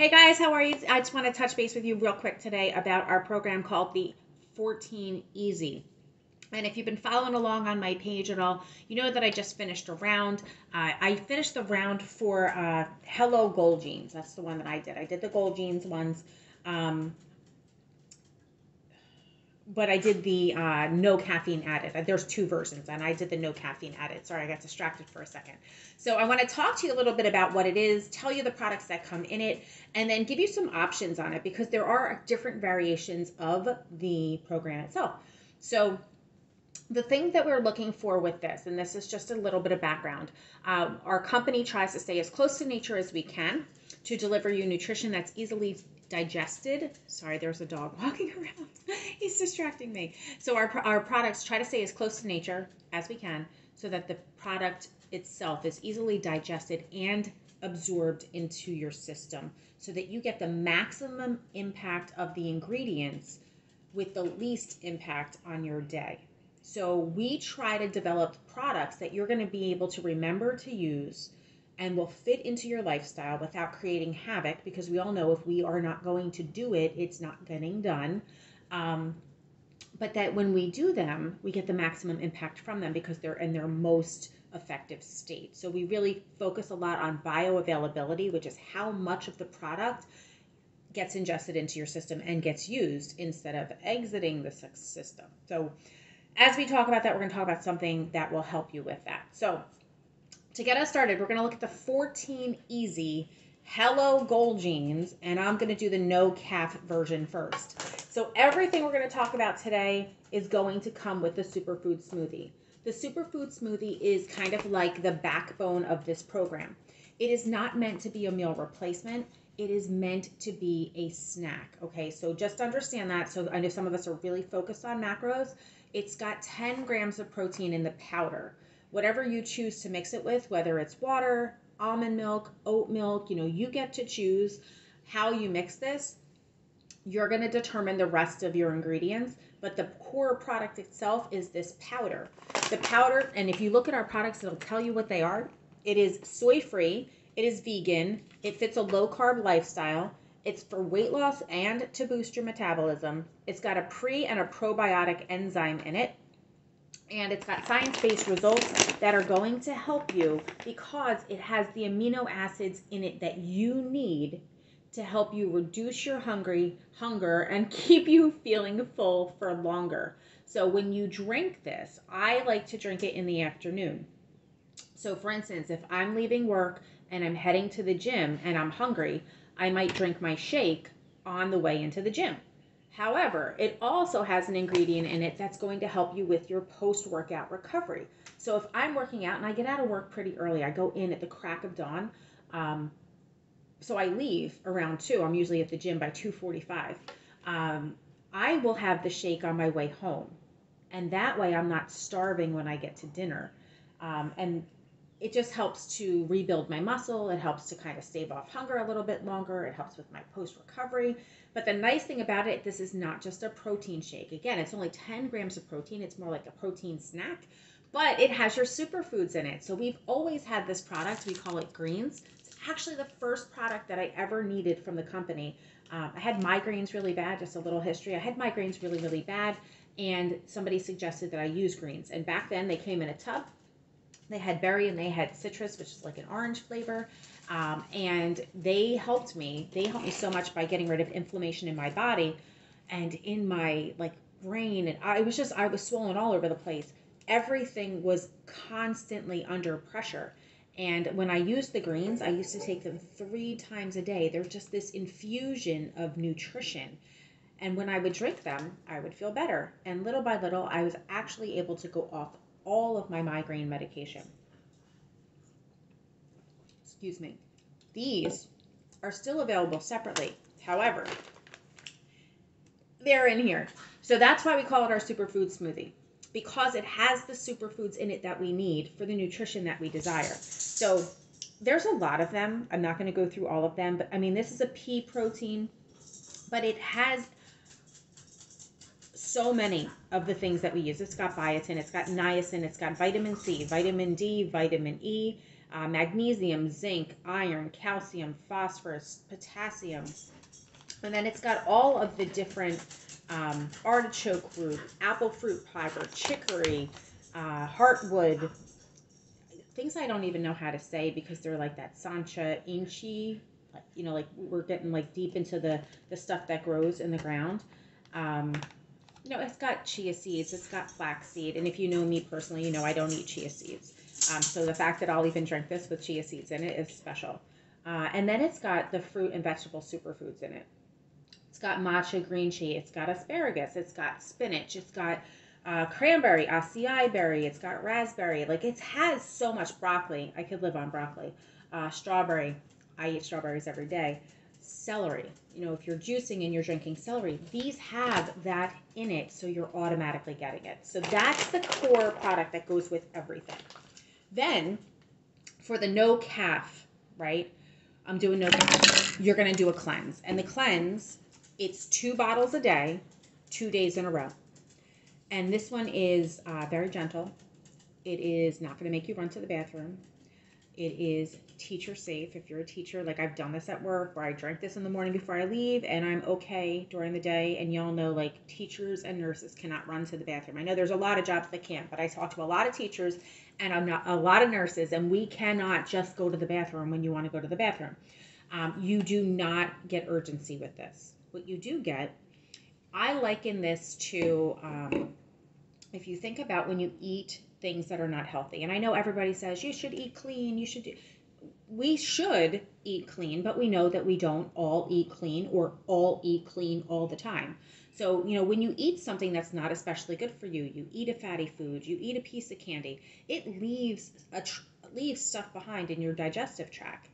Hey guys, how are you? I just want to touch base with you real quick today about our program called the 14 Easy. And if you've been following along on my page at all, you know that I just finished a round. Uh, I finished the round for uh, Hello Goal Jeans. That's the one that I did. I did the Goal Jeans ones. Um, but I did the uh, no caffeine added. There's two versions, and I did the no caffeine added. Sorry, I got distracted for a second. So I want to talk to you a little bit about what it is, tell you the products that come in it, and then give you some options on it because there are different variations of the program itself. So the thing that we're looking for with this, and this is just a little bit of background, um, our company tries to stay as close to nature as we can to deliver you nutrition that's easily digested. Sorry, there's a dog walking around. He's distracting me. So our, our products try to stay as close to nature as we can so that the product itself is easily digested and absorbed into your system so that you get the maximum impact of the ingredients with the least impact on your day. So we try to develop products that you're going to be able to remember to use and will fit into your lifestyle without creating havoc because we all know if we are not going to do it, it's not getting done. Um, but that when we do them, we get the maximum impact from them because they're in their most effective state. So we really focus a lot on bioavailability, which is how much of the product gets ingested into your system and gets used instead of exiting the system. So as we talk about that, we're going to talk about something that will help you with that. So to get us started, we're going to look at the 14 Easy Hello Goal Jeans, and I'm going to do the no caf version first. So everything we're going to talk about today is going to come with the superfood smoothie. The superfood smoothie is kind of like the backbone of this program. It is not meant to be a meal replacement. It is meant to be a snack. Okay, so just understand that. So I know some of us are really focused on macros. It's got 10 grams of protein in the powder whatever you choose to mix it with, whether it's water, almond milk, oat milk, you know, you get to choose how you mix this. You're going to determine the rest of your ingredients, but the core product itself is this powder. The powder, and if you look at our products, it'll tell you what they are. It is soy free, it is vegan, it fits a low carb lifestyle, it's for weight loss and to boost your metabolism. It's got a pre and a probiotic enzyme in it and it's got science-based results that are going to help you because it has the amino acids in it that you need to help you reduce your hungry hunger and keep you feeling full for longer. So when you drink this, I like to drink it in the afternoon. So for instance, if I'm leaving work and I'm heading to the gym and I'm hungry, I might drink my shake on the way into the gym. However, it also has an ingredient in it that's going to help you with your post workout recovery. So if I'm working out and I get out of work pretty early, I go in at the crack of dawn. Um, so I leave around two. I'm usually at the gym by 2:45. Um, I will have the shake on my way home, and that way I'm not starving when I get to dinner. Um, and it just helps to rebuild my muscle. It helps to kind of stave off hunger a little bit longer. It helps with my post recovery. But the nice thing about it, this is not just a protein shake. Again, it's only 10 grams of protein. It's more like a protein snack, but it has your superfoods in it. So we've always had this product. We call it Greens. Actually the first product that I ever needed from the company. Um, I had migraines really bad, just a little history. I had migraines really, really bad, and somebody suggested that I use greens. And back then, they came in a tub. They had berry and they had citrus, which is like an orange flavor. Um, and they helped me. They helped me so much by getting rid of inflammation in my body and in my like brain. And I was just, I was swollen all over the place. Everything was constantly under pressure. And when I used the greens, I used to take them three times a day. They're just this infusion of nutrition. And when I would drink them, I would feel better. And little by little, I was actually able to go off all of my migraine medication excuse me. These are still available separately. However, they're in here. So that's why we call it our superfood smoothie because it has the superfoods in it that we need for the nutrition that we desire. So there's a lot of them. I'm not going to go through all of them, but I mean, this is a pea protein, but it has so many of the things that we use. It's got biotin, it's got niacin, it's got vitamin C, vitamin D, vitamin E, uh, magnesium, zinc, iron, calcium, phosphorus, potassium. And then it's got all of the different um, artichoke root, apple fruit fiber, chicory, uh, heartwood, things I don't even know how to say because they're like that Sacha Inchi, you know, like we're getting like deep into the, the stuff that grows in the ground. Um, you know, it's got chia seeds, it's got flaxseed, and if you know me personally, you know I don't eat chia seeds. Um, so the fact that I'll even drink this with chia seeds in it is special. Uh, and then it's got the fruit and vegetable superfoods in it. Got matcha green tea, it's got asparagus, it's got spinach, it's got uh, cranberry, acai berry, it's got raspberry. Like it has so much broccoli. I could live on broccoli. Uh, strawberry, I eat strawberries every day. Celery, you know, if you're juicing and you're drinking celery, these have that in it, so you're automatically getting it. So that's the core product that goes with everything. Then for the no caf, right? I'm doing no caf. You're going to do a cleanse. And the cleanse, it's two bottles a day, two days in a row. And this one is uh, very gentle. It is not going to make you run to the bathroom. It is teacher safe. If you're a teacher, like I've done this at work where I drink this in the morning before I leave and I'm okay during the day. And y'all know like teachers and nurses cannot run to the bathroom. I know there's a lot of jobs that can't, but I talk to a lot of teachers and I'm not a lot of nurses, and we cannot just go to the bathroom when you want to go to the bathroom. Um, you do not get urgency with this. What you do get, I liken this to um, if you think about when you eat things that are not healthy. And I know everybody says you should eat clean, you should do we should eat clean, but we know that we don't all eat clean or all eat clean all the time. So, you know, when you eat something that's not especially good for you, you eat a fatty food, you eat a piece of candy, it leaves a tr- leaves stuff behind in your digestive tract.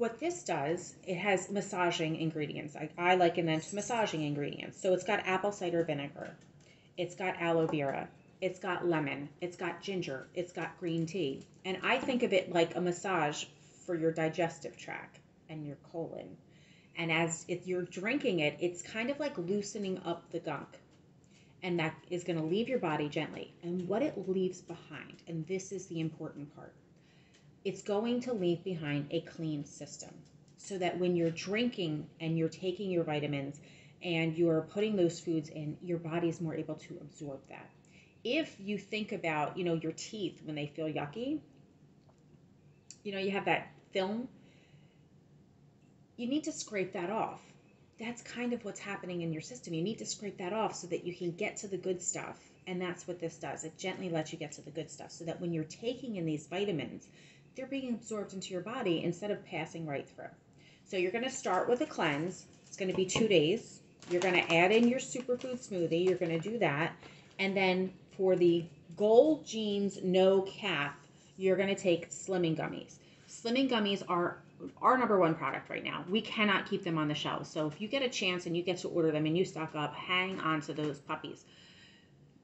What this does, it has massaging ingredients. I, I liken them to massaging ingredients. So it's got apple cider vinegar, it's got aloe vera, it's got lemon, it's got ginger, it's got green tea. And I think of it like a massage for your digestive tract and your colon. And as if you're drinking it, it's kind of like loosening up the gunk. And that is going to leave your body gently. And what it leaves behind, and this is the important part, it's going to leave behind a clean system so that when you're drinking and you're taking your vitamins and you're putting those foods in, your body is more able to absorb that if you think about, you know, your teeth when they feel yucky, you know, you have that film, you need to scrape that off. That's kind of what's happening in your system. You need to scrape that off so that you can get to the good stuff. And that's what this does. It gently lets you get to the good stuff so that when you're taking in these vitamins, they're being absorbed into your body instead of passing right through. So you're going to start with a cleanse. It's going to be two days. You're going to add in your superfood smoothie. You're going to do that. And then for the Goal Jeans No Caf, you're going to take Slimming Gummies. Slimming Gummies are our number one product right now. We cannot keep them on the shelves. So if you get a chance and you get to order them and you stock up, hang on to those puppies.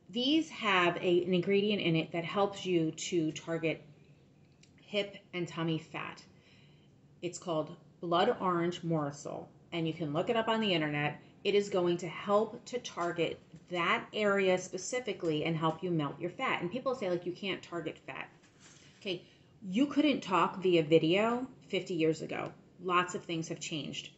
These have a, an ingredient in it that helps you to target hip and tummy fat. It's called Blood Orange Morosil, and you can look it up on the internet. It is going to help to target that area specifically and help you melt your fat. And people say, like, you can't target fat. Okay, you couldn't talk via video 50 years ago. Lots of things have changed.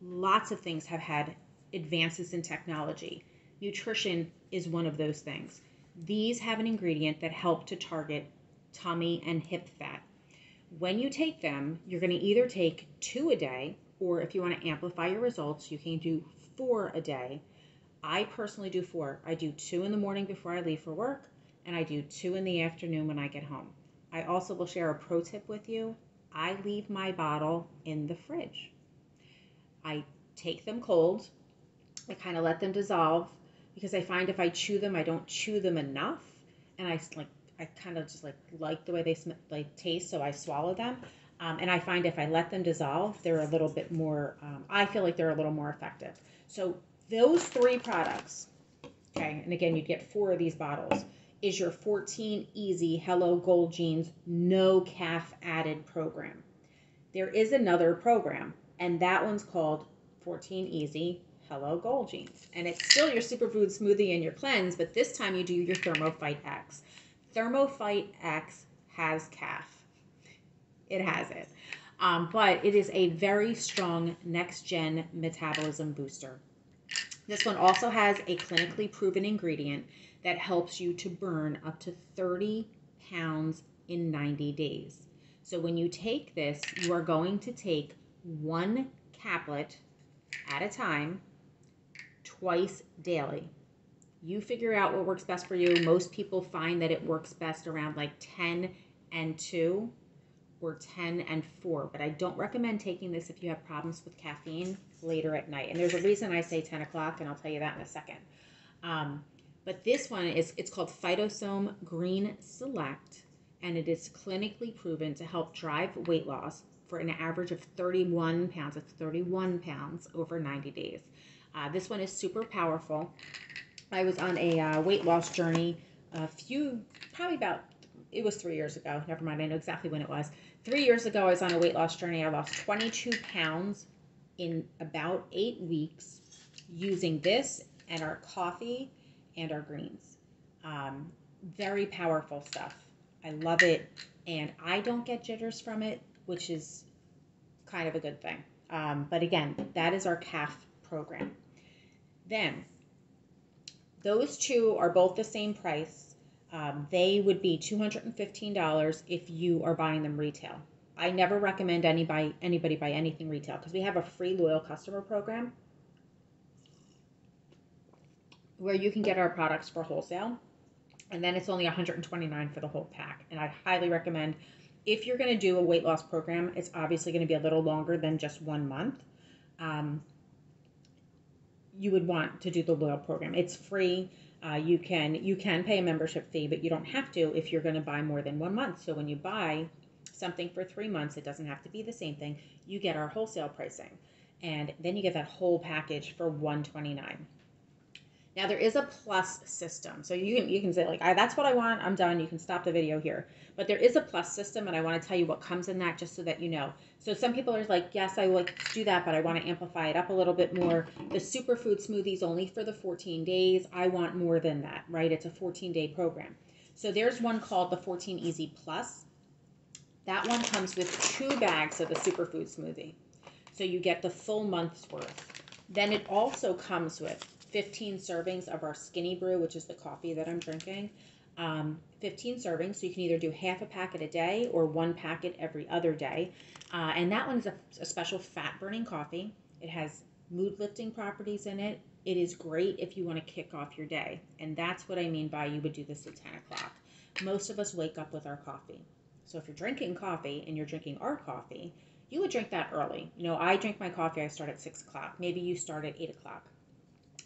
Lots of things have had advances in technology. Nutrition is one of those things. These have an ingredient that help to target tummy and hip fat. When you take them, you're going to either take two a day, or if you want to amplify your results, you can do four a day I personally do four. I do two in the morning before I leave for work, and I do two in the afternoon when I get home. I also will share a pro tip with you. I leave my bottle in the fridge. I take them cold. I kind of let them dissolve because I find if I chew them, I don't chew them enough, and I like I kind of just like like the way they sm- like taste, so I swallow them. Um, and I find if I let them dissolve, they're a little bit more. Um, I feel like they're a little more effective. So those three products, okay, and again, you'd get four of these bottles, is your 14 Easy Hello Goal Jeans No Caf Added program. There is another program, and that one's called 14 Easy Hello Goal Jeans. And it's still your superfood smoothie and your cleanse, but this time you do your ThermoFight X. ThermoFight X has caf. it has it. Um, but it is a very strong next gen metabolism booster. This one also has a clinically proven ingredient that helps you to burn up to 30 pounds in 90 days. So when you take this, you are going to take one caplet at a time, twice daily. You figure out what works best for you. Most people find that it works best around like 10 and 2 or 10 and 4. But I don't recommend taking this if you have problems with caffeine later at night. And there's a reason I say 10 o'clock, and I'll tell you that in a second. Um, but this one is it's called Phytosome Green Select, and it is clinically proven to help drive weight loss for an average of 31 pounds. It's 31 pounds over 90 days. Uh, this one is super powerful. I was on a uh, weight loss journey a few, probably about, it was three years ago. Never mind, I know exactly when it was. Three years ago, I was on a weight loss journey. I lost 22 pounds in about eight weeks using this and our coffee and our greens. Um, very powerful stuff. I love it. And I don't get jitters from it, which is kind of a good thing. Um, but again, that is our caf program. Then, those two are both the same price. Um, they would be $215 if you are buying them retail. I never recommend anybody anybody buy anything retail because we have a free loyal customer program where you can get our products for wholesale and then it's only 129 for the whole pack and i highly recommend if you're going to do a weight loss program it's obviously going to be a little longer than just one month um, you would want to do the loyal program. It's free. Uh, you can you can pay a membership fee but you don't have to if you're going to buy more than one month. So when you buy something for three months it doesn't have to be the same thing. You get our wholesale pricing. And then you get that whole package for 129 now there is a plus system. So you can you can say like I, that's what I want. I'm done. You can stop the video here. But there is a plus system and I want to tell you what comes in that just so that you know. So some people are like, "Yes, I would do that, but I want to amplify it up a little bit more." The superfood smoothies only for the 14 days. I want more than that, right? It's a 14-day program. So there's one called the 14 Easy Plus. That one comes with two bags of the superfood smoothie. So you get the full month's worth. Then it also comes with 15 servings of our Skinny Brew, which is the coffee that I'm drinking. Um, 15 servings, so you can either do half a packet a day or one packet every other day. Uh, and that one is a, a special fat burning coffee. It has mood lifting properties in it. It is great if you want to kick off your day. And that's what I mean by you would do this at 10 o'clock. Most of us wake up with our coffee. So if you're drinking coffee and you're drinking our coffee, you would drink that early. You know, I drink my coffee, I start at 6 o'clock. Maybe you start at 8 o'clock.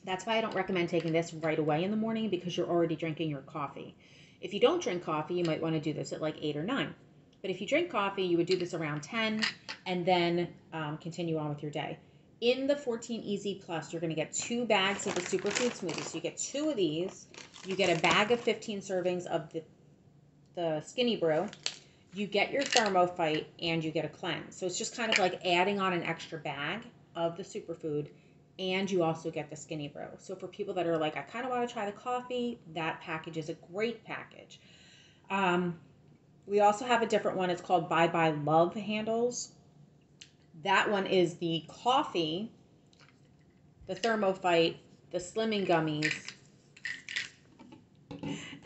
That's why I don't recommend taking this right away in the morning because you're already drinking your coffee. If you don't drink coffee, you might want to do this at like 8 or 9. But if you drink coffee, you would do this around 10 and then um, continue on with your day. In the 14 Easy Plus, you're going to get two bags of the superfood smoothie. So you get two of these. You get a bag of 15 servings of the, the Skinny Brew. You get your ThermoFight and you get a cleanse. So it's just kind of like adding on an extra bag of the superfood and you also get the skinny brew. So for people that are like, I kind of want to try the coffee, that package is a great package. Um, we also have a different one. It's called Bye Bye Love Handles. That one is the coffee, the ThermoFight, the Slimming Gummies,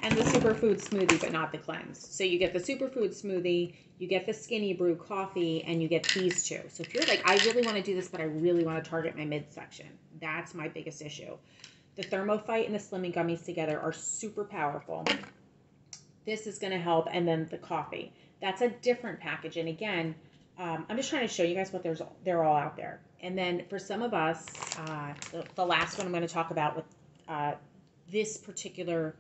and the superfood smoothie, but not the cleanse. So you get the superfood smoothie, you get the skinny brew coffee, and you get these two. So if you're like, I really want to do this, but I really want to target my midsection, that's my biggest issue. The ThermoFight and the Slimming Gummies together are super powerful. This is going to help, and then the coffee. That's a different package. And again, um, I'm just trying to show you guys what there's they're all out there. And then for some of us, uh, the, the, last one I'm going to talk about with uh, this particular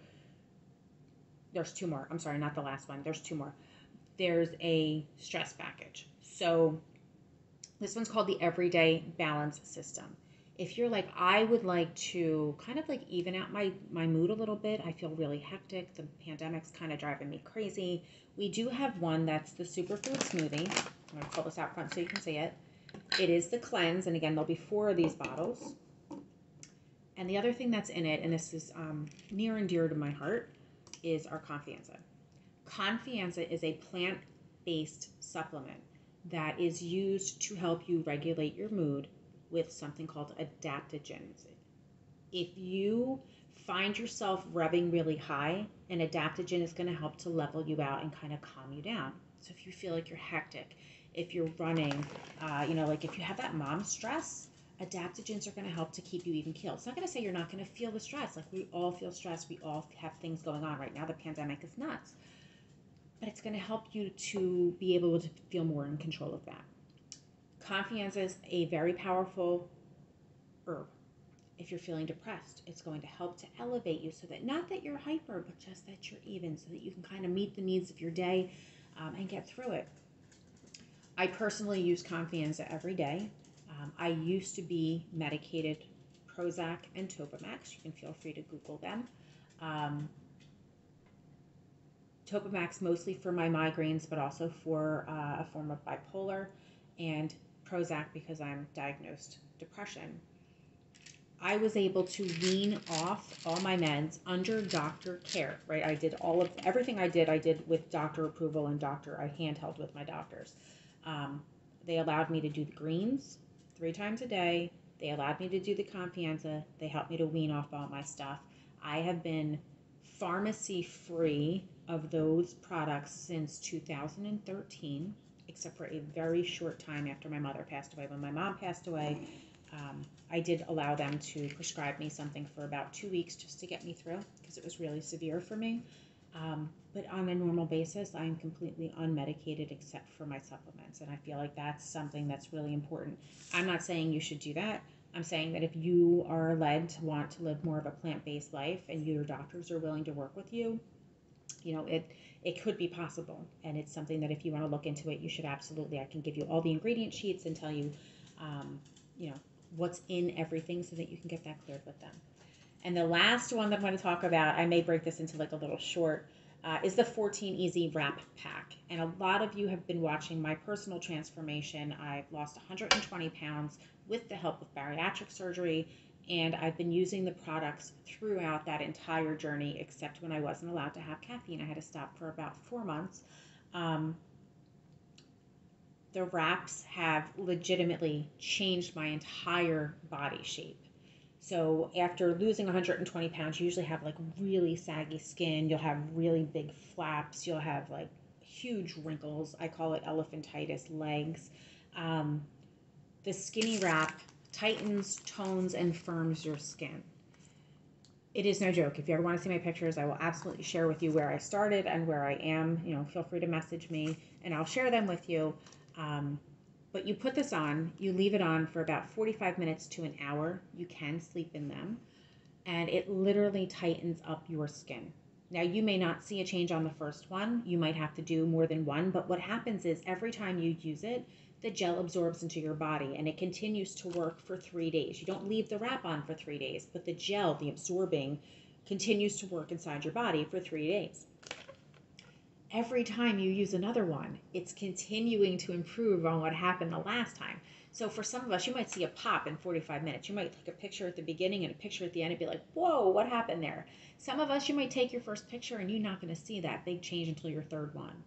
there's two more. I'm sorry, not the last one. There's two more. There's a stress package. So this one's called the Everyday Balance System. If you're like, I would like to kind of like even out my, my mood a little bit, I feel really hectic. The pandemic's kind of driving me crazy. We do have one that's the superfood smoothie. I'm to pull this out front so you can see it. It is the cleanse, and again, there'll be four of these bottles. And the other thing that's in it, and this is um, near and dear to my heart, is our Confianza. Confianza is a plant based supplement that is used to help you regulate your mood with something called adaptogens. If you find yourself rubbing really high, an adaptogen is going to help to level you out and kind of calm you down. So if you feel like you're hectic, if you're running, uh, you know, like if you have that mom stress, adaptogens are going to help to keep you even keeled. It's not going to say you're not going to feel the stress. Like we all feel stress. We all have things going on right now. The pandemic is nuts. But it's going to help you to be able to feel more in control of that. Confianza is a very powerful herb. If you're feeling depressed, it's going to help to elevate you so that not that you're hyper, but just that you're even, so that you can kind of meet the needs of your day um, and get through it. I personally use Confianza every day. Um, I used to be medicated Prozac and Topamax. You can feel free to Google them. Um, Topamax mostly for my migraines, but also for uh, a form of bipolar, and Prozac because I'm diagnosed depression. I was able to wean off all my meds under doctor care, right? I did all of everything I did, I did with doctor approval and doctor, I handheld with my doctors. Um, they allowed me to do the greens three times a day. They allowed me to do the Confianza. They helped me to wean off all my stuff. I have been pharmacy free of those products since 2013, except for a very short time after my mother passed away. When my mom passed away, um, I did allow them to prescribe me something for about two weeks just to get me through because it was really severe for me. Um, but on a normal basis, I'm completely unmedicated except for my supplements. And I feel like that's something that's really important. I'm not saying you should do that. I'm saying that if you are led to want to live more of a plant based life and your doctors are willing to work with you, you know, it it could be possible. And it's something that if you want to look into it, you should absolutely. I can give you all the ingredient sheets and tell you, um, you know, what's in everything so that you can get that cleared with them. And the last one that I'm going to talk about, I may break this into like a little short, uh, is the 14 Easy Wrap Pack. And a lot of you have been watching my personal transformation. I've lost 120 pounds with the help of bariatric surgery, and I've been using the products throughout that entire journey, except when I wasn't allowed to have caffeine. I had to stop for about four months. Um, the wraps have legitimately changed my entire body shape. So after losing 120 pounds, you usually have like really saggy skin. You'll have really big flaps. You'll have like huge wrinkles. I call it elephantitis legs. Um, the skinny wrap tightens, tones, and firms your skin. It is no joke. If you ever want to see my pictures, I will absolutely share with you where I started and where I am. You know, feel free to message me and I'll share them with you. Um, but you put this on, you leave it on for about 45 minutes to an hour. You can sleep in them, and it literally tightens up your skin. Now, you may not see a change on the first one. You might have to do more than one, but what happens is every time you use it, the gel absorbs into your body and it continues to work for three days. You don't leave the wrap on for three days, but the gel, the absorbing, continues to work inside your body for three days every time you use another one, it's continuing to improve on what happened the last time. So for some of us, you might see a pop in 45 minutes. You might take a picture at the beginning and a picture at the end and be like, whoa, what happened there? Some of us, you might take your first picture and you're not going to see that big change until your third one.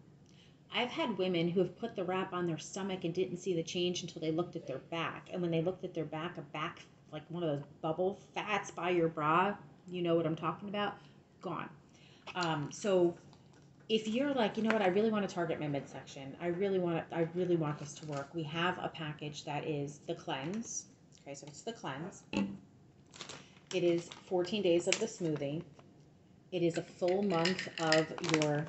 I've had women who have put the wrap on their stomach and didn't see the change until they looked at their back. And when they looked at their back, a back like one of those bubble fats by your bra, you know what I'm talking about, gone. Um, so if you're like, you know what, I really want to target my midsection. I really want I really want this to work. We have a package that is the cleanse. Okay, so it's the cleanse. It is 14 days of the smoothie. It is a full month of your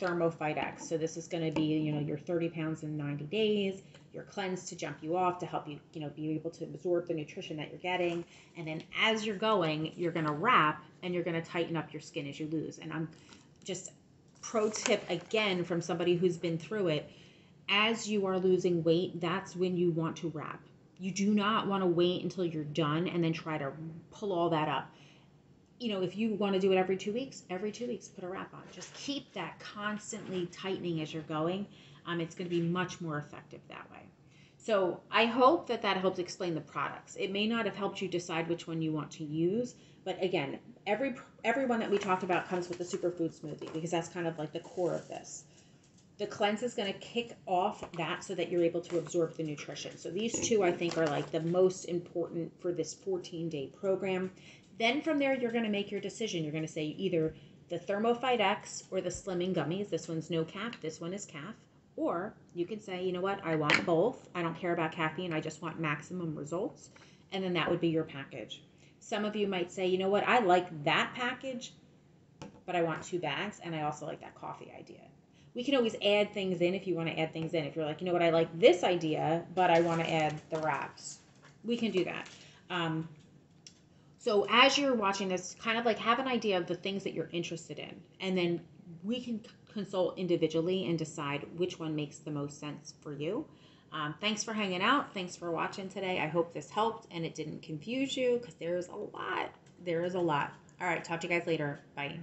ThermoFight X. So this is going to be, you know, your 30 pounds in 90 days, your cleanse to jump you off to help you, you know, be able to absorb the nutrition that you're getting. And then as you're going, you're going to wrap and you're going to tighten up your skin as you lose. And I'm just pro tip again from somebody who's been through it as you are losing weight, that's when you want to wrap. You do not want to wait until you're done and then try to pull all that up. You know, if you want to do it every two weeks, every two weeks, put a wrap on. Just keep that constantly tightening as you're going. Um, it's going to be much more effective that way. So I hope that that helps explain the products. It may not have helped you decide which one you want to use, but again, every everyone that we talked about comes with the superfood smoothie because that's kind of like the core of this. The cleanse is going to kick off that so that you're able to absorb the nutrition. So these two, I think, are like the most important for this 14 day program. Then from there, you're going to make your decision. You're going to say either the ThermoFight X or the Slimming Gummies. This one's no cap, this one is caf. Or you can say, you know what, I want both. I don't care about caffeine, I just want maximum results. And then that would be your package. Some of you might say, you know what, I like that package, but I want two bags, and I also like that coffee idea we can always add things in if you want to add things in. If you're like, you know what, I like this idea, but I want to add the wraps, we can do that. Um, so as you're watching this, kind of like have an idea of the things that you're interested in, and then we can consult individually and decide which one makes the most sense for you. Um, thanks for hanging out. Thanks for watching today. I hope this helped and it didn't confuse you because there is a lot. There is a lot. All right, talk to you guys later. Bye.